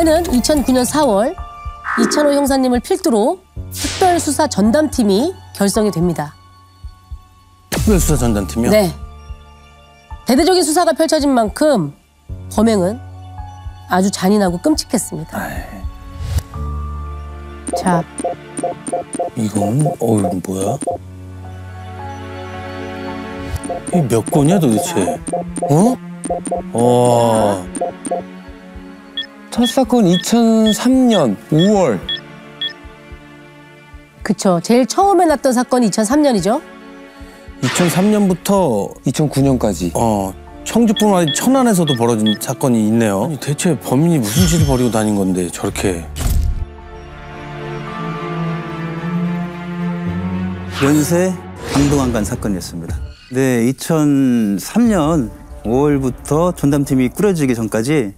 때는 2009년 4월 이찬호 형사님을 필두로 특별수사 전담팀이 결성이 됩니다. 특별수사 전담팀이요? 네. 대대적인 수사가 펼쳐진 만큼 범행은 아주 잔인하고 끔찍했습니다. 아이, 자, 이건 어 이건 뭐야? 이 몇 건이야 도대체? 어? 와, 첫 사건 2003년 5월. 그쵸. 제일 처음에 났던 사건이 2003년이죠. 2003년부터 2009년까지. 어 청주뿐만 아니라 천안에서도 벌어진 사건이 있네요. 아니, 대체 범인이 무슨 짓을 벌이고 다닌 건데 저렇게? 연세 강동안 간 사건이었습니다. 네, 2003년 5월부터 전담팀이 꾸려지기 전까지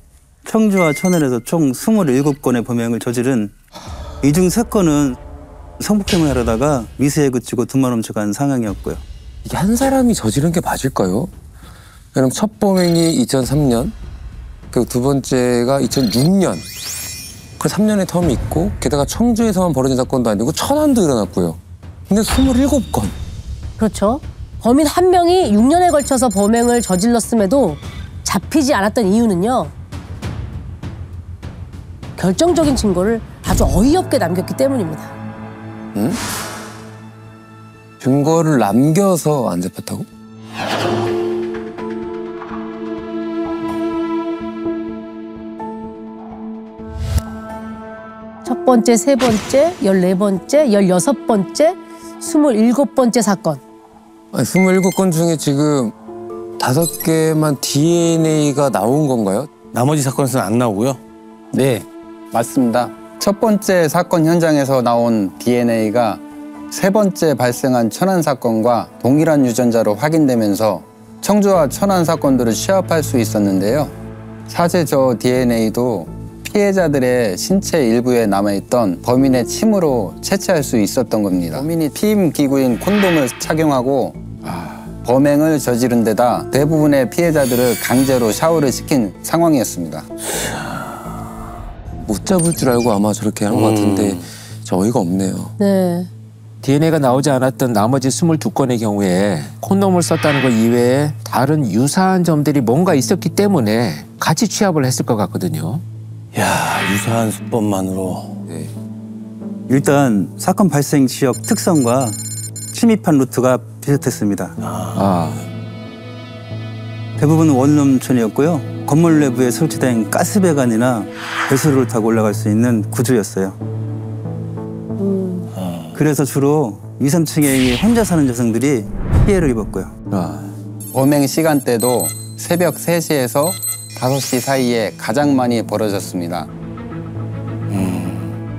청주와 천안에서 총 27건의 범행을 저지른 이 중 3건은 성폭행을 하려다가 미세에 그치고 두만 훔쳐간 상황이었고요. 이게 한 사람이 저지른 게 맞을까요? 그럼 첫 범행이 2003년, 그리고 두 번째가 2006년. 그 3년의 텀이 있고, 게다가 청주에서만 벌어진 사건도 아니고 천안도 일어났고요. 근데 27건. 그렇죠. 범인 한 명이 6년에 걸쳐서 범행을 저질렀음에도 잡히지 않았던 이유는요. 결정적인 증거를 아주 어이없게 남겼기 때문입니다. 증거를 남겨서 안 잡혔다고? 첫 번째, 세 번째, 열네 번째, 열여섯 번째, 스물일곱 번째 사건. 아니, 27건 중에 지금 다섯 개만 DNA가 나온 건가요? 나머지 사건에서는 안 나오고요. 네, 맞습니다. 첫 번째 사건 현장에서 나온 DNA가 세 번째 발생한 천안 사건과 동일한 유전자로 확인되면서 청주와 천안 사건들을 취합할 수 있었는데요. 사실 저 DNA도 피해자들의 신체 일부에 남아있던 범인의 침으로 채취할 수 있었던 겁니다. 범인이 피임 기구인 콘돔을 착용하고 범행을 저지른 데다 대부분의 피해자들을 강제로 샤워를 시킨 상황이었습니다. 못 잡을 줄 알고 아마 저렇게 한것 같은데 저 어이가 없네요. 네. DNA가 나오지 않았던 나머지 22건의 경우에 콘돔을 썼다는 것 이외에 다른 유사한 점들이 뭔가 있었기 때문에 같이 취합을 했을 것 같거든요. 야 유사한 수법만으로. 네. 일단 사건 발생 지역 특성과 침입한 루트가 비슷했습니다. 아, 대부분 원룸촌이었고요. 건물 내부에 설치된 가스배관이나 배수로를 타고 올라갈 수 있는 구조였어요. 그래서 주로 2, 3층에 혼자 사는 여성들이 피해를 입었고요. 아. 범행 시간대도 새벽 3시에서 5시 사이에 가장 많이 벌어졌습니다.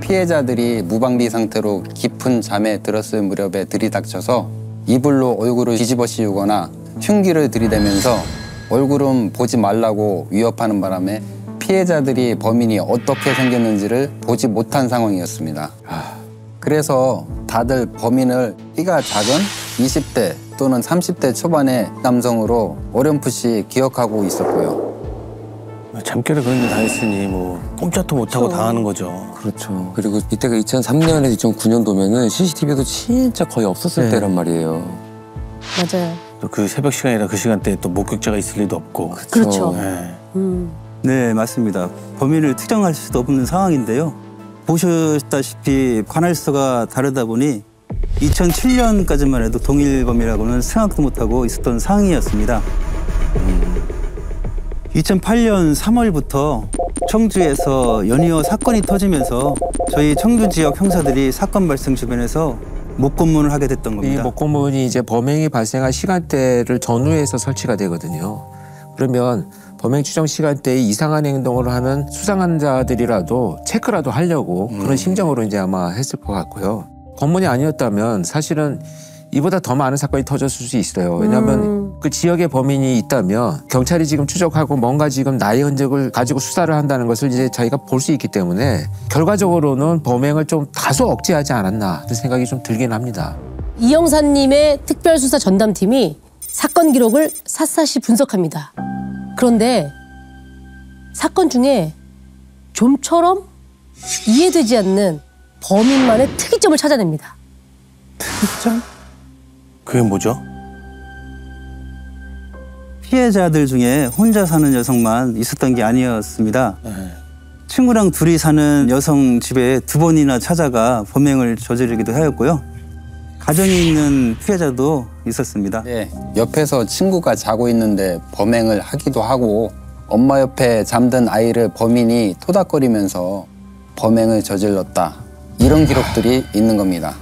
피해자들이 무방비 상태로 깊은 잠에 들었을 무렵에 들이닥쳐서 이불로 얼굴을 뒤집어 씌우거나 흉기를 들이대면서 얼굴은 보지 말라고 위협하는 바람에 피해자들이 범인이 어떻게 생겼는지를 보지 못한 상황이었습니다. 그래서 다들 범인을 키가 작은 20대 또는 30대 초반의 남성으로 어렴풋이 기억하고 있었고요. 잠결에 그런 일 당했으니 뭐 꼼짝도 못하고 당하는 거죠. 그렇죠. 그리고 이때가 2003년에서 2009년도면은 CCTV도 진짜 거의 없었을 네. 때란 말이에요. 맞아요. 또 그 새벽 시간이라 그 시간대에 또 목격자가 있을 리도 없고. 그렇죠. 네. 음. 네, 맞습니다. 범인을 특정할 수도 없는 상황인데요. 보셨다시피 관할서가 다르다 보니 2007년까지만 해도 동일범이라고는 생각도 못하고 있었던 상황이었습니다. 2008년 3월부터 청주에서 연이어 사건이 터지면서 저희 청주 지역 형사들이 사건 발생 주변에서 목검문을 하게 됐던 이 겁니다. 목공문이 이제 범행이 발생한 시간대를 전후해서 설치가 되거든요. 그러면 범행 추정 시간대에 이상한 행동을 하는 수상한 자들이라도 체크라도 하려고 그런 심정으로 이제 아마 했을 것 같고요. 검문이 아니었다면 사실은 이보다 더 많은 사건이 터졌을 수 있어요. 왜냐하면 음. 그 지역에 범인이 있다면 경찰이 지금 추적하고 뭔가 지금 나의 흔적을 가지고 수사를 한다는 것을 이제 저희가 볼 수 있기 때문에 결과적으로는 범행을 좀 다소 억제하지 않았나 하는 생각이 좀 들긴 합니다. 이 형사님의 특별수사 전담팀이 사건 기록을 샅샅이 분석합니다. 그런데 사건 중에 좀처럼 이해되지 않는 범인만의 특이점을 찾아냅니다. 특점? 그게 뭐죠? 피해자들 중에 혼자 사는 여성만 있었던 게 아니었습니다. 친구랑 둘이 사는 여성 집에 두 번이나 찾아가 범행을 저지르기도 하였고요. 가정이 있는 피해자도 있었습니다. 네, 옆에서 친구가 자고 있는데 범행을 하기도 하고 엄마 옆에 잠든 아이를 범인이 토닥거리면서 범행을 저질렀다. 이런 기록들이 있는 겁니다.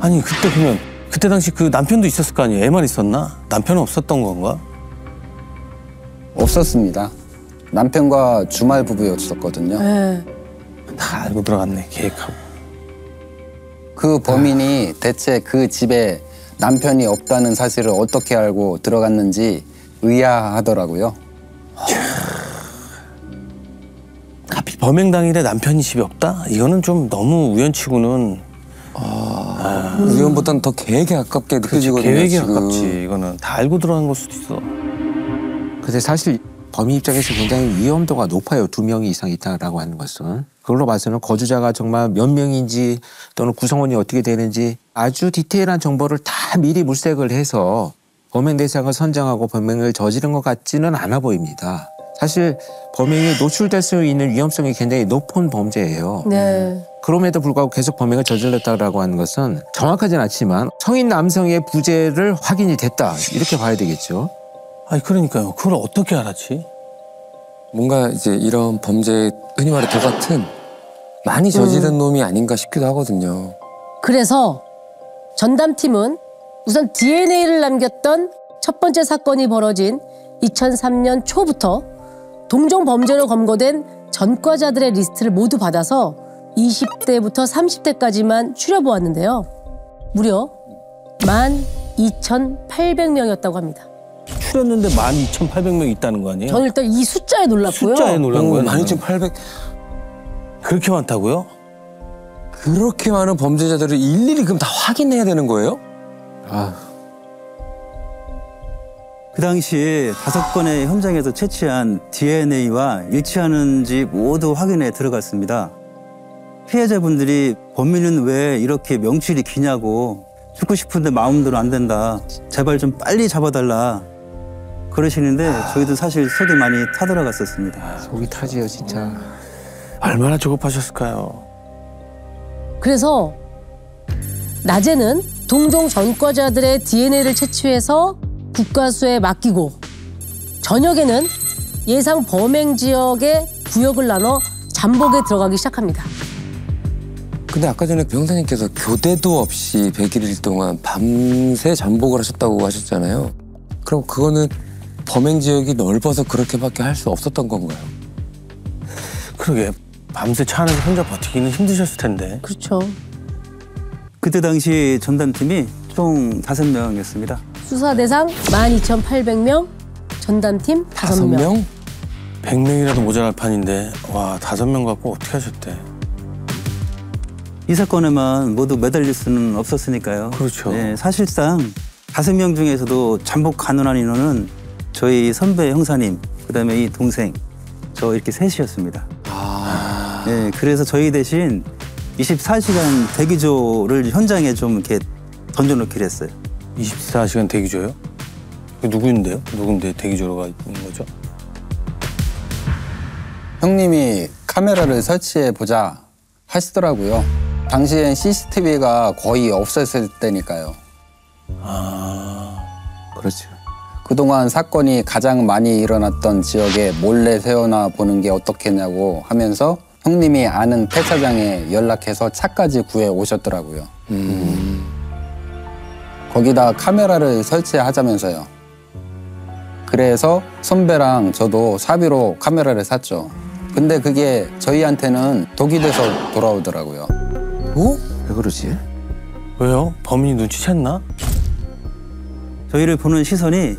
아니 그때 그러면 그때 당시 그 남편도 있었을 거 아니에요? 애만 있었나? 남편은 없었던 건가? 없었습니다. 남편과 주말 부부였었거든요. 네. 다 알고 들어갔네 계획하고. 그 범인이 대체 그 집에 남편이 없다는 사실을 어떻게 알고 들어갔는지 의아하더라고요. 하필 범행 당일에 남편이 집에 없다? 이거는 좀 너무 우연치고는 우연보다는 더 계획에 가깝게 느껴지거든요. 계획이 지금. 가깝지. 이거는 다 알고 들어간 걸 수도 있어. 근데 사실 범인 입장에서 굉장히 위험도가 높아요. 두 명이 이상 있다라고 하는 것은. 그걸로 봐서는 거주자가 정말 몇 명인지 또는 구성원이 어떻게 되는지 아주 디테일한 정보를 다 미리 물색을 해서 범행 대상을 선정하고 범행을 저지른 것 같지는 않아 보입니다. 사실 범행에 노출될 수 있는 위험성이 굉장히 높은 범죄예요. 네. 그럼에도 불구하고 계속 범행을 저질렀다라고 하는 것은 정확하진 않지만 성인 남성의 부재를 확인이 됐다 이렇게 봐야 되겠죠. 아니 그러니까요. 그걸 어떻게 알았지? 뭔가 이제 이런 범죄 흔히 말해 도 같은 많이 저지른 음. 놈이 아닌가 싶기도 하거든요. 그래서 전담팀은 우선 DNA를 남겼던 첫 번째 사건이 벌어진 2003년 초부터 동종 범죄로 검거된 전과자들의 리스트를 모두 받아서 20대부터 30대까지만 추려보았는데요. 무려 12,800명이었다고 합니다. 추렸는데 12,800명 있다는 거 아니에요? 저는 일단 이 숫자에 놀랐고요. 숫자에 놀란 거예요. 나는. 12,800 그렇게 많다고요? 그렇게 많은 범죄자들을 일일이 그럼 다 확인해야 되는 거예요? 아, 그 당시 다섯 건의 현장에서 채취한 DNA와 일치하는지 모두 확인에 들어갔습니다. 피해자분들이 범인은 왜 이렇게 명칠이 기냐고 죽고 싶은데 마음대로 안 된다. 제발 좀 빨리 잡아달라. 그러시는데 저희도 사실 속이 많이 타들어갔었습니다. 속이 타지요 진짜. 얼마나 조급하셨을까요? 그래서 낮에는 동종 전과자들의 DNA를 채취해서 국가수에 맡기고 저녁에는 예상 범행 지역의 구역을 나눠 잠복에 들어가기 시작합니다. 근데 아까 전에 병사님께서 교대도 없이 100일 동안 밤새 잠복을 하셨다고 하셨잖아요. 그럼 그거는 범행 지역이 넓어서 그렇게밖에 할 수 없었던 건가요? 그러게 밤새 차 안에서 혼자 버티기는 힘드셨을 텐데. 그렇죠. 그때 당시 전담팀이 총 다섯 명이었습니다. 수사 대상 12,800명, 전담팀 다섯 5명. 명? 100명이라도 모자랄 판인데 와 다섯 명 갖고 어떻게 하셨대? 이 사건에만 모두 매달릴 수는 없었으니까요. 그렇죠. 네, 사실상 다섯 명 중에서도 잠복 가능한 인원은 저희 선배 형사님, 그다음에 이 동생, 저 이렇게 셋이었습니다. 아. 네, 그래서 저희 대신 24시간 대기조를 현장에 좀 이렇게 던져놓기로 했어요. 24시간 대기조요? 그 누구인데요? 누군데 대기조로가 있는 거죠? 형님이 카메라를 설치해 보자 하시더라고요. 당시엔 CCTV가 거의 없었을 때니까요. 그렇죠. 그동안 사건이 가장 많이 일어났던 지역에 몰래 세워놔 보는 게 어떻겠냐고 하면서 형님이 아는 폐차장에 연락해서 차까지 구해 오셨더라고요. 거기다 카메라를 설치하자면서요. 그래서 선배랑 저도 사비로 카메라를 샀죠. 근데 그게 저희한테는 독이 돼서 돌아오더라고요. 어? 왜 그러지? 왜요? 범인이 눈치챘나? 저희를 보는 시선이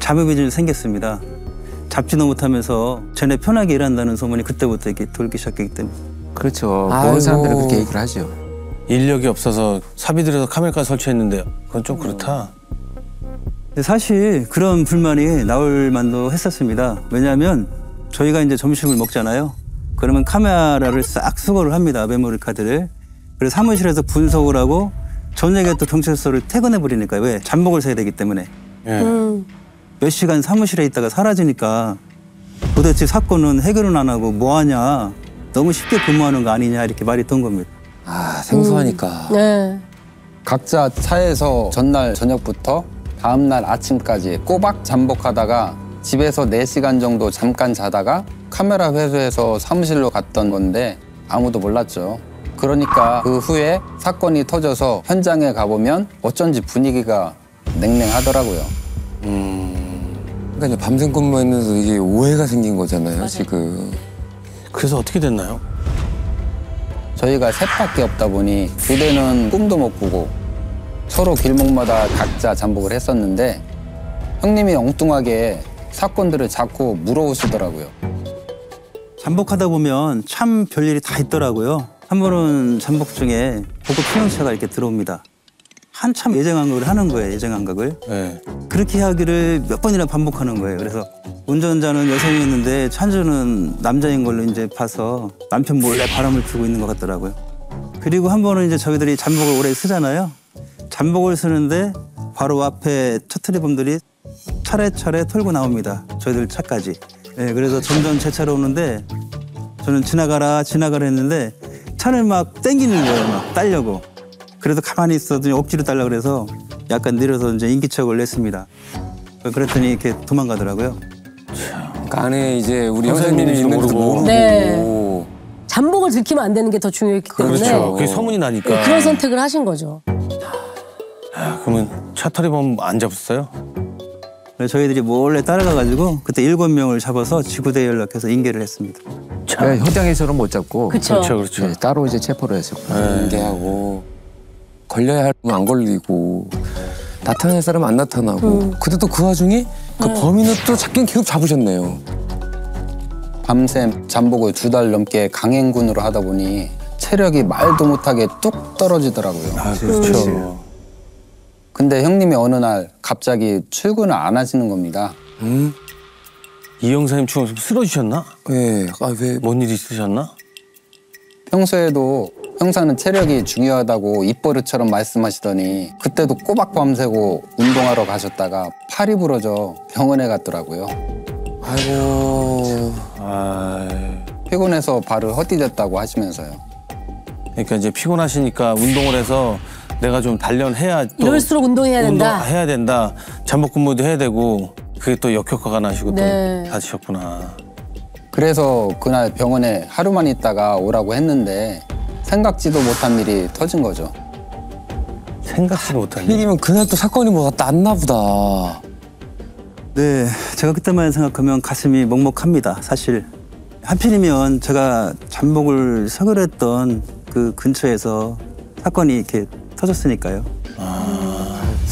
잠입이 좀 생겼습니다. 잡지도 못하면서 쟤네 편하게 일한다는 소문이 그때부터 이렇게 돌기 시작했기 때문에 그렇죠. 아이고. 모르는 사람들은 그렇게 얘기를 하죠. 인력이 없어서 사비들에서 카메라까지 설치했는데 그건 좀 그렇다. 사실 그런 불만이 나올 만도 했었습니다. 왜냐하면 저희가 이제 점심을 먹잖아요. 그러면 카메라를 싹 수거를 합니다. 메모리 카드를. 그래서 사무실에서 분석을 하고 저녁에 또 경찰서를 퇴근해 버리니까 왜 잠복을 서야 되기 때문에 예. 음. 몇 시간 사무실에 있다가 사라지니까 도대체 사건은 해결은 안 하고 뭐 하냐 너무 쉽게 근무하는 거 아니냐 이렇게 말이 던 겁니다. 아 생소하니까. 네. 각자 차에서 전날 저녁부터 다음날 아침까지 꼬박 잠복하다가 집에서 4시간 정도 잠깐 자다가 카메라 회수해서 사무실로 갔던 건데 아무도 몰랐죠. 그러니까 그 후에 사건이 터져서 현장에 가보면 어쩐지 분위기가 냉랭하더라고요. 그러니까 이제 밤샘 근무하면서 이게 오해가 생긴 거잖아요 지금. 그래서 어떻게 됐나요? 저희가 셋밖에 없다 보니 부대는 꿈도 못 꾸고 서로 길목마다 각자 잠복을 했었는데 형님이 엉뚱하게 사건들을 자꾸 물어오시더라고요. 잠복하다 보면 참 별일이 다 있더라고요. 한 번은 잠복 중에 보급 승용차가 이렇게 들어옵니다. 한참 예정한각을 하는 거예요. 예정한각을. 예. 그렇게 하기를 몇 번이나 반복하는 거예요. 그래서 운전자는 여성이었는데 찬주는 남자인 걸로 이제 봐서 남편 몰래 바람을 피우고 있는 것 같더라고요. 그리고 한 번은 이제 저희들이 잠복을 오래 쓰잖아요. 잠복을 쓰는데 바로 앞에 차트리범들이 차례차례 털고 나옵니다. 저희들 차까지. 예, 그래서 점점 제 차로 오는데 저는 지나가라 지나가라 했는데 차를 막 땡기는 거예요. 막 따려고. 그래도 가만히 있어도 억지로 딸라 그래서 약간 내려서 이제 인기척을 냈습니다. 그랬더니 이렇게 도망가더라고요. 그러니까 안에 이제 우리 형사님이 있는지도 모르고. 모르고. 네. 잠복을 들키면 안 되는 게 더 중요했기 때문에 그렇죠. 그게 소문이 나니까. 네, 그런 선택을 하신 거죠. 아, 그러면 차터리범 안 잡았어요? 그래서 저희들이 몰래 따라가가지고 그때 일곱 명을 잡아서 지구대에 연락해서 인계를 했습니다. 그러니까 현장에서는 못 잡고 그쵸. 그렇죠, 그렇죠. 네, 따로 이제 체포를 했었고. 연계하고 걸려야 할건안 걸리고 나타날 사람 안 나타나고. 근데 또 그 와중에 그 범인을 또 잡긴 계속 잡으셨네요. 밤샘 잠복을 두 달 넘게 강행군으로 하다 보니 체력이 말도 못하게 뚝 떨어지더라고요. 아, 그렇죠. 근데 형님이 어느 날 갑자기 출근을 안 하시는 겁니다. 음? 이 형사님 중에서 쓰러지셨나? 예. 아 왜? 뭔 일이 있으셨나? 평소에도 형사는 체력이 중요하다고 입버릇처럼 말씀하시더니 그때도 꼬박 밤새고 운동하러 가셨다가 팔이 부러져 병원에 갔더라고요. 아이고. 아, 피곤해서 발을 헛디뎠다고 하시면서요. 그러니까 이제 피곤하시니까 운동을 해서 내가 좀 단련해야 또 이럴수록 운동해야 된다. 운동 해야 된다. 잠복 근무도 해야 되고 그게 또 역효과가 나시고 네. 또 다치셨구나. 그래서 그날 병원에 하루만 있다가 오라고 했는데 생각지도 못한 일이 터진 거죠. 생각지도 못한 일. 일이면 그날 또 사건이 뭐가 났나 보다. 네, 제가 그때만 생각하면 가슴이 먹먹합니다. 사실 하필이면 제가 잠복을 서글했던 그 근처에서 사건이 이렇게 터졌으니까요.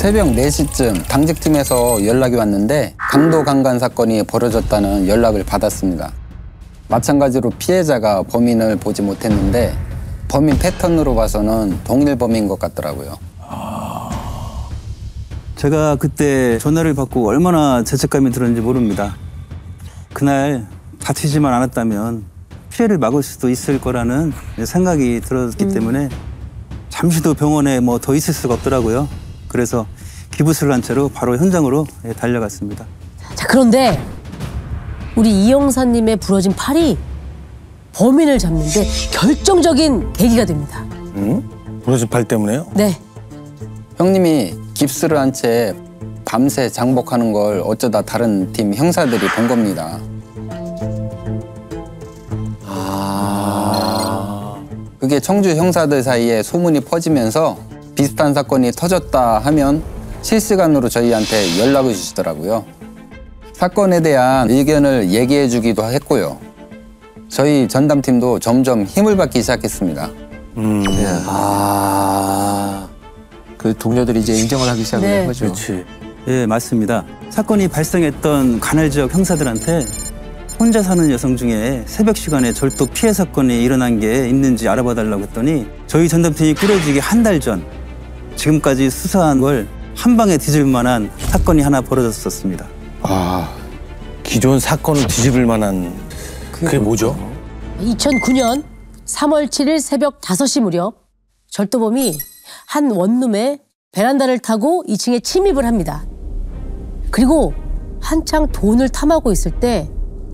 새벽 4시쯤 당직팀에서 연락이 왔는데 강도 강간 사건이 벌어졌다는 연락을 받았습니다. 마찬가지로 피해자가 범인을 보지 못했는데 범인 패턴으로 봐서는 동일 범인 것 같더라고요. 제가 그때 전화를 받고 얼마나 죄책감이 들었는지 모릅니다. 그날 다치지만 않았다면 피해를 막을 수도 있을 거라는 생각이 들었기 때문에 잠시도 병원에 뭐 더 있을 수가 없더라고요. 그래서 기부스를 한 채로 바로 현장으로 예, 달려갔습니다. 자 그런데 우리 이 형사님의 부러진 팔이 범인을 잡는데 결정적인 계기가 됩니다. 부러진 팔 때문에요? 네. 형님이 깁스를 한 채 밤새 장복하는 걸 어쩌다 다른 팀 형사들이 본 겁니다. 아. 그게 청주 형사들 사이에 소문이 퍼지면서 비슷한 사건이 터졌다 하면 실시간으로 저희한테 연락을 주시더라고요. 사건에 대한 의견을 얘기해 주기도 했고요. 저희 전담팀도 점점 힘을 받기 시작했습니다. 음, 아. 그 동료들이 이제 인정을 하기 시작한 네. 거죠. 그렇지. 예, 맞습니다. 사건이 발생했던 관할 지역 형사들한테 혼자 사는 여성 중에 새벽 시간에 절도 피해 사건이 일어난 게 있는지 알아봐 달라고 했더니 저희 전담팀이 꾸려지기 한 달 전 지금까지 수사한 걸 한 방에 뒤질 만한 사건이 하나 벌어졌었습니다. 아, 기존 사건을 뒤집을 만한 그게 뭐죠? 2009년 3월 7일 새벽 5시 무렵 절도범이 한 원룸의 베란다를 타고 2층에 침입을 합니다. 그리고 한창 돈을 탐하고 있을 때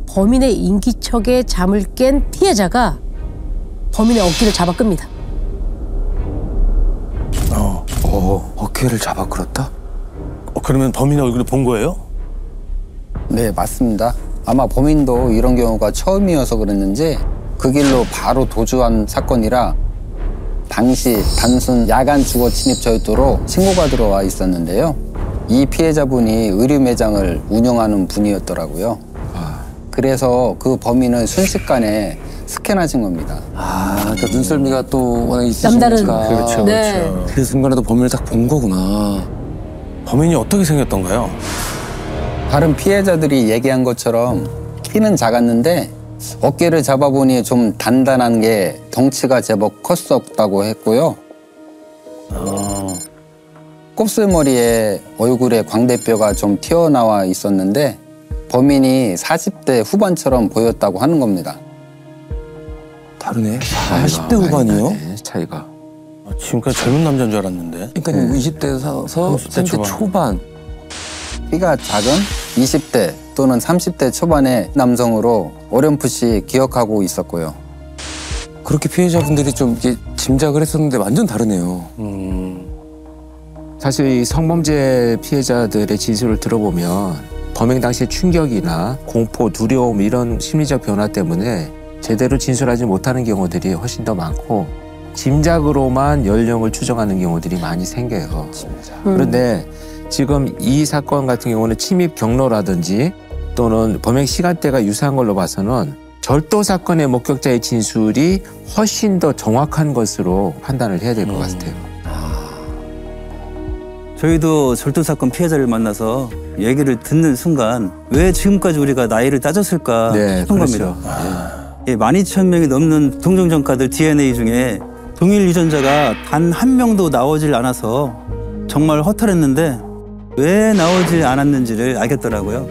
범인의 인기척에 잠을 깬 피해자가 범인의 어깨를 잡아 끕니다. 어. 어, 어깨를 잡아 끌었다? 어, 그러면 범인의 얼굴을 본 거예요? 네, 맞습니다. 아마 범인도 이런 경우가 처음이어서 그랬는지 그 길로 바로 도주한 사건이라 당시 단순 야간 주거 침입 절도로 신고가 들어와 있었는데요. 이 피해자분이 의류 매장을 운영하는 분이었더라고요. 그래서 그 범인은 순식간에 스캔하신 겁니다. 아, 그러니까 눈썰미가 또 워낙 남다른. 있으시니까. 그렇죠, 네. 그렇죠. 그 순간에도 범인을 딱 본 거구나. 범인이 어떻게 생겼던가요? 다른 피해자들이 얘기한 것처럼 키는 작았는데 어깨를 잡아보니 좀 단단한 게 덩치가 제법 컸었다고 했고요. 곱슬머리에 얼굴에 광대뼈가 좀 튀어나와 있었는데 범인이 40대 후반처럼 보였다고 하는 겁니다. 다르네. 차이가 40대 후반이요? 차이가. 아, 지금까지 젊은 남자인 줄 알았는데. 그러니까 20대에서 30대 30대 초반. 초반. 키가 작은 20대 또는 30대 초반의 남성으로 어렴풋이 기억하고 있었고요. 그렇게 피해자분들이 좀 이게 짐작을 했었는데 완전 다르네요. 음. 사실 이 성범죄 피해자들의 진술을 들어보면 범행 당시의 충격이나 공포, 두려움 이런 심리적 변화 때문에 제대로 진술하지 못하는 경우들이 훨씬 더 많고 짐작으로만 연령을 추정하는 경우들이 많이 생겨요. 그런데 지금 이 사건 같은 경우는 침입 경로라든지 또는 범행 시간대가 유사한 걸로 봐서는 절도 사건의 목격자의 진술이 훨씬 더 정확한 것으로 판단을 해야 될 것 같아요. 저희도 절도 사건 피해자를 만나서 얘기를 듣는 순간 왜 지금까지 우리가 나이를 따졌을까 네, 싶은 그렇죠. 겁니다. 예, 12,000명이 넘는 동종전가들 DNA 중에 동일 유전자가 단 한 명도 나오질 않아서 정말 허탈했는데 왜 나오지 않았는지를 알겠더라고요.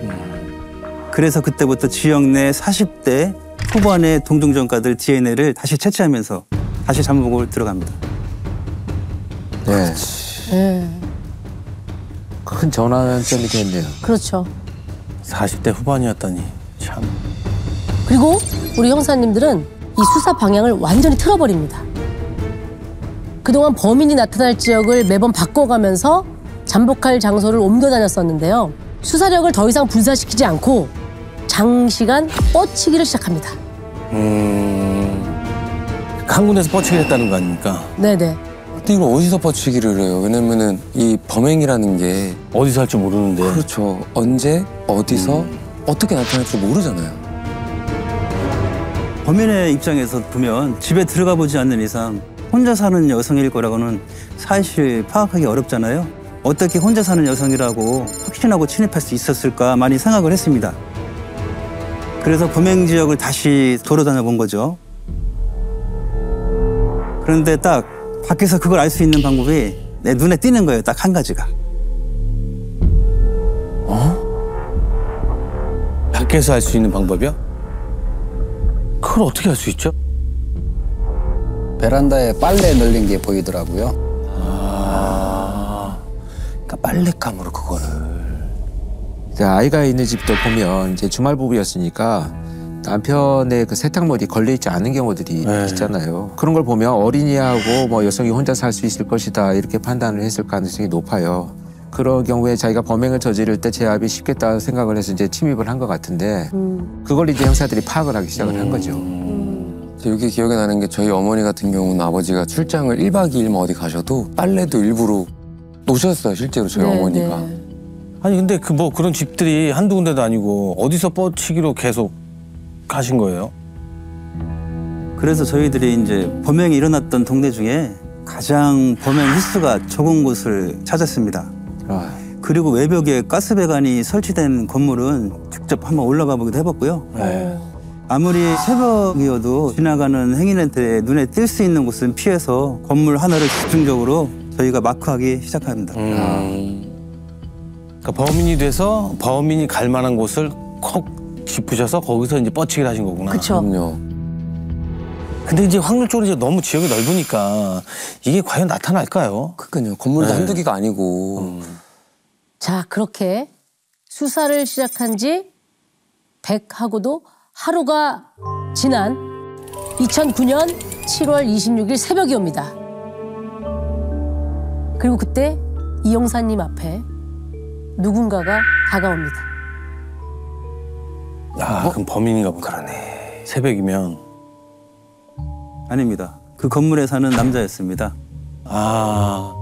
그래서 그때부터 지역 내 40대 후반의 동종전가들 DNA를 다시 채취하면서 다시 잠복을 들어갑니다. 네. 네. 큰 전환점이 됐네요. 그렇죠. 40대 후반이었다니. 참. 그리고 우리 형사님들은 이 수사 방향을 완전히 틀어버립니다. 그동안 범인이 나타날 지역을 매번 바꿔가면서 잠복할 장소를 옮겨 다녔었는데요. 수사력을 더 이상 분산시키지 않고 장시간 뻗치기를 시작합니다. 음. 한 군데서 뻗치게 했다는 거 아닙니까? 네네. 근데 이걸 어디서 뻗치기를 해요? 왜냐면은 이 범행이라는 게 어디서 할줄 모르는데. 그렇죠. 언제, 어디서, 어떻게 나타날지 모르잖아요. 범인의 입장에서 보면 집에 들어가 보지 않는 이상 혼자 사는 여성일 거라고는 사실 파악하기 어렵잖아요. 어떻게 혼자 사는 여성이라고 확신하고 침입할 수 있었을까 많이 생각을 했습니다. 그래서 범행 지역을 다시 돌아다녀 본 거죠. 그런데 딱 밖에서 그걸 알 수 있는 방법이 내 눈에 띄는 거예요. 딱 한 가지가. 밖에서 할 수 있는 방법이요? 그걸 어떻게 할 수 있죠? 베란다에 빨래 널린 게 보이더라고요. 그러니까 빨랫감으로 그거를. 이제 아이가 있는 집도 보면 이제 주말 부부였으니까 남편의 그 세탁물이 걸려 있지 않은 경우들이 네. 있잖아요. 그런 걸 보면 어린이하고 뭐 여성이 혼자 살 수 있을 것이다 이렇게 판단을 했을 가능성이 높아요. 그런 경우에 자기가 범행을 저지를 때 제압이 쉽겠다 생각을 해서 이제 침입을 한 것 같은데 그걸 이제 형사들이 파악을 하기 시작을 한 거죠. 여기 기억에 나는 게 저희 어머니 같은 경우는 아버지가 출장을 1박 2일만 어디 가셔도 빨래도 일부러 놓으셨어요, 실제로 저희 네, 어머니가. 네. 아니 근데 그 뭐 그런 집들이 한두 군데도 아니고 어디서 뻗치기로 계속 가신 거예요? 그래서 저희들이 이제 범행이 일어났던 동네 중에 가장 범행 횟수가 적은 곳을 찾았습니다. 아, 그리고 외벽에 가스 배관이 설치된 건물은 직접 한번 올라가 보기도 해봤고요. 네. 아무리 새벽이어도 지나가는 행인한테 눈에 띌 수 있는 곳은 피해서 건물 하나를 집중적으로 저희가 마크하기 시작합니다. 음. 그러니까 범인이 돼서 범인이 갈 만한 곳을 콕 짚으셔서 거기서 이제 뻗치기를 하신 거구나. 그쵸. 그럼요. 근데 이제 확률적으로 이제 너무 지역이 넓으니까 이게 과연 나타날까요? 그러니까요. 건물도 네. 한두 개가 아니고. 음. 자, 그렇게 수사를 시작한 지 100하고도 하루가 지난 2009년 7월 26일 새벽이 옵니다. 그리고 그때 이 형사님 앞에 누군가가 다가옵니다. 아, 그럼 범인인가 보다. 그러네. 새벽이면. 아닙니다. 그 건물에 사는 남자였습니다. 아,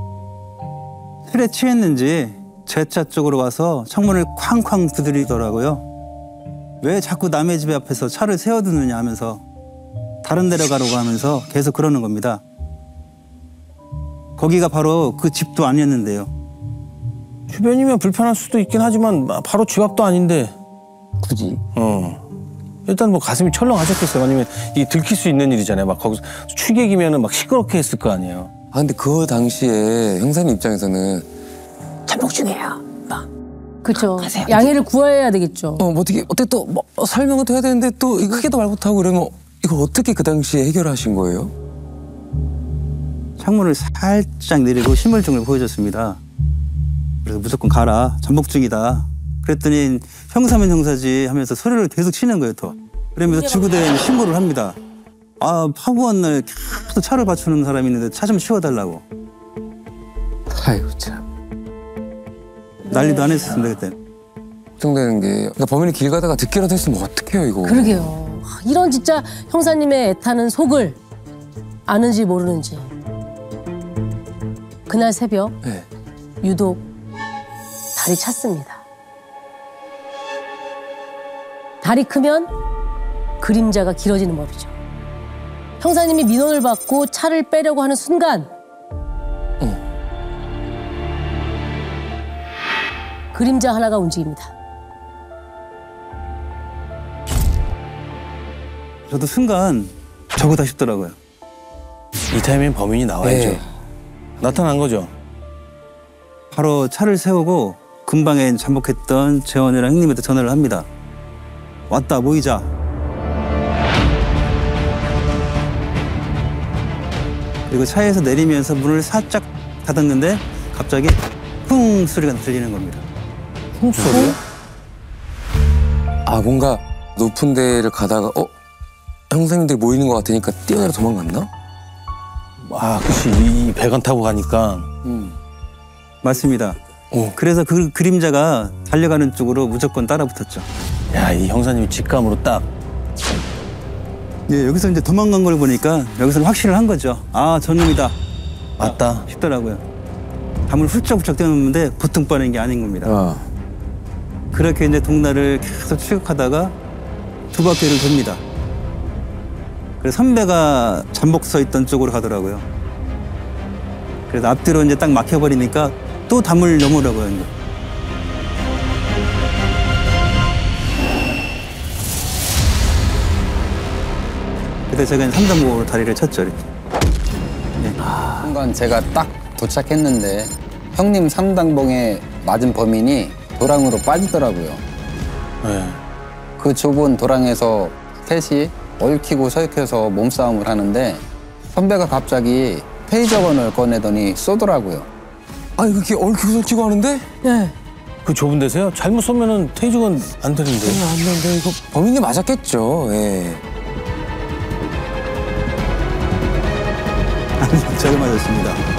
술에 취했는지 제 차 쪽으로 와서 창문을 쾅쾅 두드리더라고요. 왜 자꾸 남의 집 앞에서 차를 세워두느냐 하면서 다른 데로 가라고 하면서 계속 그러는 겁니다. 거기가 바로 그 집도 아니었는데요. 주변이면 불편할 수도 있긴 하지만 바로 집 앞도 아닌데. 굳이. 어. 일단 뭐 가슴이 철렁하셨겠어요. 아니면 이 들킬 수 있는 일이잖아요. 막 거기서 추객이면은 막 시끄럽게 했을 거 아니에요. 아 근데 그 당시에 형사님 입장에서는 잠 복 중이에요. 막. 그렇죠. 양해를 구해야 되겠죠. 어, 뭐 어떻게 어떻게 또 뭐, 설명을 또 해야 되는데 또 이거 크게도 말 못하고 그러면 이걸 어떻게 그 당시에 해결하신 거예요? 창문을 살짝 내리고 신분증을 보여줬습니다. 그래서 무조건 가라. 잠복 중이다. 그랬더니 형사면 형사지 하면서 소리를 계속 치는 거예요, 더. 그러면서 지구대에 신고를 합니다. 아, 파고한 날 계속 차를 받추는 사람이 있는데 차 좀 치워달라고. 아이고 참. 난리도 안 했었습니다, 그때. 걱정되는 게 그러니까 범인이 길 가다가 듣기라도 했으면 어떡해요 이거. 그러게요. 아, 이런 진짜 형사님의 애타는 속을 아는지 모르는지. 그날 새벽 네. 유독 달이 찼습니다. 달이 크면 그림자가 길어지는 법이죠. 형사님이 민원을 받고 차를 빼려고 하는 순간 그림자 하나가 움직입니다. 저도 순간 저거다 싶더라고요. 이 타이밍 범인이 나와야죠. 네. 나타난 거죠. 바로 차를 세우고 금방에 잠복했던 재원이랑 형님한테 전화를 합니다. 왔다 모이자. 그리고 차에서 내리면서 문을 살짝 닫았는데 갑자기 쿵 소리가 들리는 겁니다. 콩소리요? 아 뭔가 높은 데를 가다가 어 형사님들이 모이는 것 같으니까 뛰어내려 도망갔나? 아, 그치. 이, 이 배관 타고 가니까. 음. 맞습니다. 어. 그래서 그 그림자가 달려가는 쪽으로 무조건 따라붙었죠. 야, 이 형사님이 직감으로 딱. 예, 여기서 이제 도망간 걸 보니까 여기서는 확신을 한 거죠. 아, 저놈이다 맞다. 싶더라고요. 담을 훌쩍훌쩍 떼었는데 보통 빠는 게 아닌 겁니다. 어. 그렇게 이제 동날을 계속 추격하다가 두 바퀴를 돕니다. 그래서 선배가 잠복 서 있던 쪽으로 가더라고요. 그래서 앞뒤로 이제 딱 막혀버리니까 또 담을 넘으려고요. 이제. 그때 제가 이제 삼단목으로 다리를 쳤죠. 이렇게. 순간 제가 딱 도착했는데 형님 삼당봉에 맞은 범인이 도랑으로 빠지더라고요. 네. 그 좁은 도랑에서 셋이 얽히고 설켜서 몸싸움을 하는데 선배가 갑자기 페이저건을 꺼내더니 쏘더라고요. 아니 그렇게 얽히고 설치고 하는데? 네. 그 좁은 데서요? 잘못 쏘면은 테이저건 안 되는데. 네, 안 되는데 이거 범인이 맞았겠죠. 예. 제가 맞았습니다.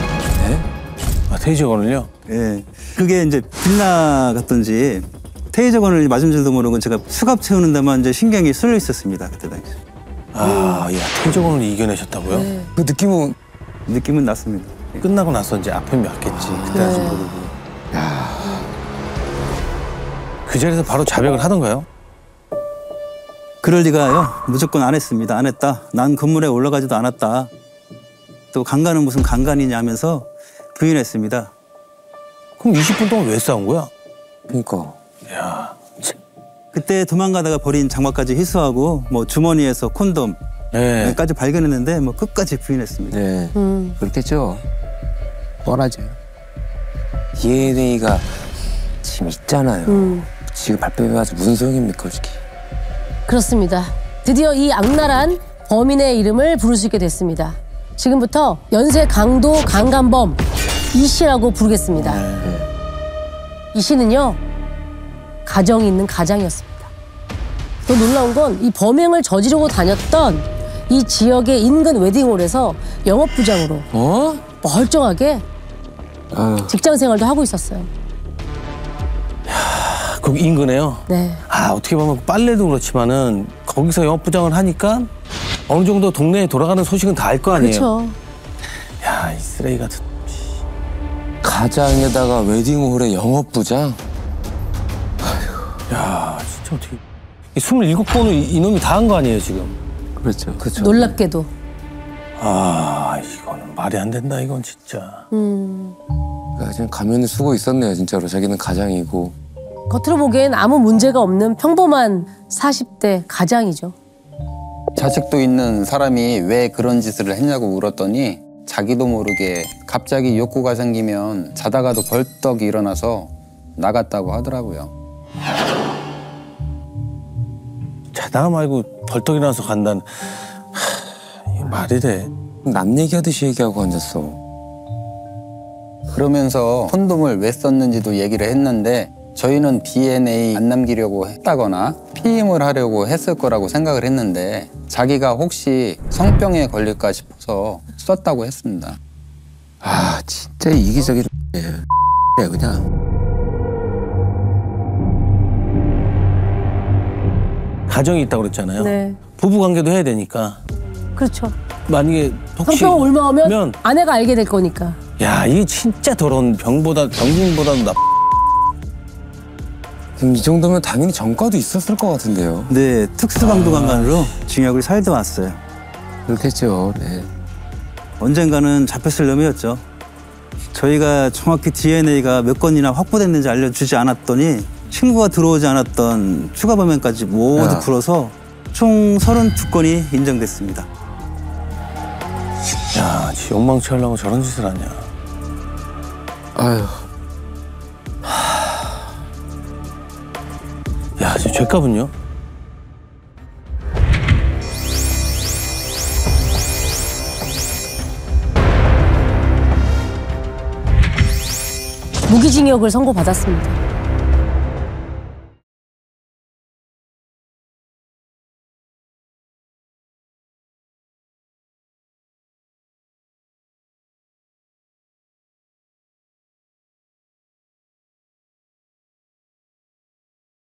아, 테이저건을요? 예. 그게 이제 빗나갔던지 테이저건을 맞은 줄도 모르고 제가 수갑 채우는 데만 이제 신경이 쏠려 있었습니다. 그때 당시. 아, 야, 테이저건을 이겨내셨다고요? 네. 그 느낌은 느낌은 났습니다. 끝나고 나서 이제 아픔이 왔겠지. 그때 아직 모르고. 그 자리에서 바로 자백을 하던가요? 그럴 리가요. 무조건 안 했습니다. 안 했다. 난 건물에 올라가지도 않았다. 또 강간은 무슨 강간이냐 하면서 부인했습니다. 그럼 20분 동안 왜 싸운 거야? 그러니까 야, 참. 그때 도망가다가 버린 장갑까지 희수하고 뭐 주머니에서 콘돔까지 네. 발견했는데 뭐 끝까지 부인했습니다. 네. 음. 그렇겠죠. 뻔하죠. DNA가 지금 있잖아요. 음. 지금 발표해봐서 무슨 소용입니까, 솔직히. 그렇습니다. 드디어 이 악랄한 범인의 이름을 부를 수 있게 됐습니다. 지금부터 연쇄 강도 강간범 이 씨라고 부르겠습니다. 이 씨는요 가정이 있는 가장이었습니다. 더 놀라운 건 이 범행을 저지르고 다녔던 이 지역의 인근 웨딩홀에서 영업부장으로 어? 멀쩡하게 아유, 직장 생활도 하고 있었어요. 거기 인근에요. 네. 아 어떻게 보면 빨래도 그렇지만은 거기서 영업부장을 하니까 어느 정도 동네에 돌아가는 소식은 다 알 거 아니에요. 그렇죠. 야이 쓰레기 같은. 가장에다가 웨딩홀의 영업부장? 야 진짜 어떻게. 이 27번을 이놈이 다 한 거 아니에요 지금. 그렇죠. 그쵸. 놀랍게도. 아 이거는 말이 안 된다 이건 진짜. 음. 그러니까 그냥 가면을 쓰고 있었네요, 진짜로. 자기는 가장이고. 겉으로 보기엔 아무 문제가 없는 평범한 40대 가장이죠. 자식도 있는 사람이 왜 그런 짓을 했냐고 물었더니 자기도 모르게 갑자기 욕구가 생기면 자다가도 벌떡 일어나서 나갔다고 하더라고요. 자다가 말고 벌떡 일어나서 간다는. 하, 말이 돼. 남 얘기하듯이 얘기하고 앉았어. 그러면서 콘돔을 왜 썼는지도 얘기를 했는데 저희는 DNA 안 남기려고 했다거나 피임을 하려고 했을 거라고 생각을 했는데 자기가 혹시 성병에 걸릴까 싶어서 썼다고 했습니다. 아 진짜 이기적인 예. 그냥 가정이 있다고 그랬잖아요. 네. 부부 관계도 해야 되니까 그렇죠. 만약에 혹시 성병을 옮아오면 면, 아내가 알게 될 거니까. 야 이게 진짜 더러운 병보다 병중보다도 나. 그럼 이 정도면 당연히 전과도 있었을 것 같은데요. 네, 특수강도 강간으로 징역을 살도 왔어요. 그렇겠죠. 네. 언젠가는 잡혔을 놈이었죠. 저희가 정확히 DNA가 몇 건이나 확보됐는지 알려주지 않았더니 신고가 들어오지 않았던 추가 범행까지 모두 야. 풀어서 총 32건이 인정됐습니다. 야, 지 욕망치 하려고 저런 짓을 하냐. 아유 야, 저 죄값은요? 무기징역을 선고받았습니다.